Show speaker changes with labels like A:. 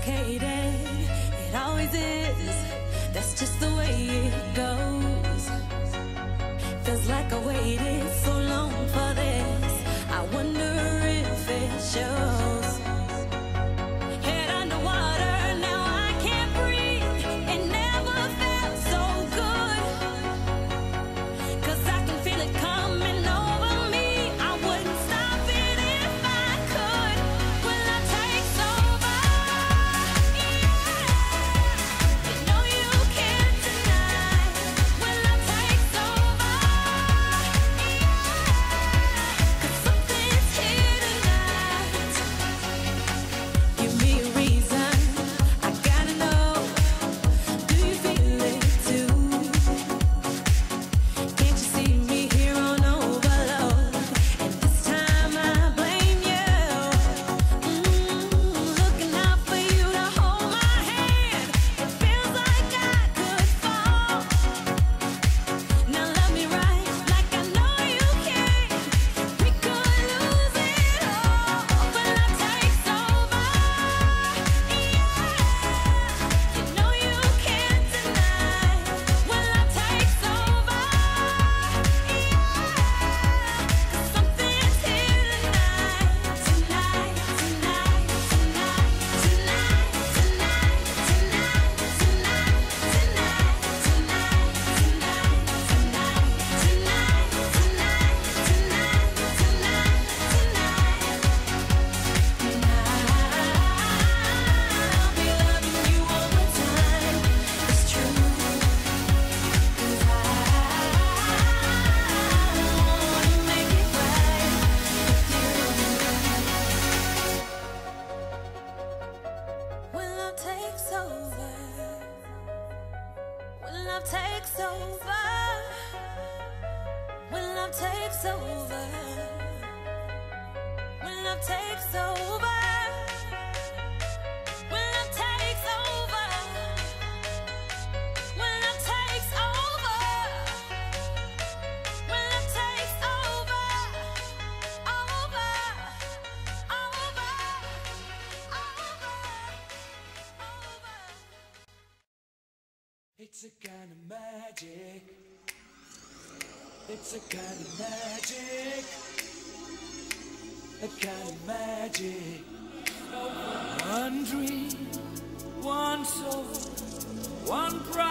A: complicated. It always is. That's just the way it goes.
B: It's a kind of magic. It's a kind of magic. A kind of magic. One dream, one soul, one pride.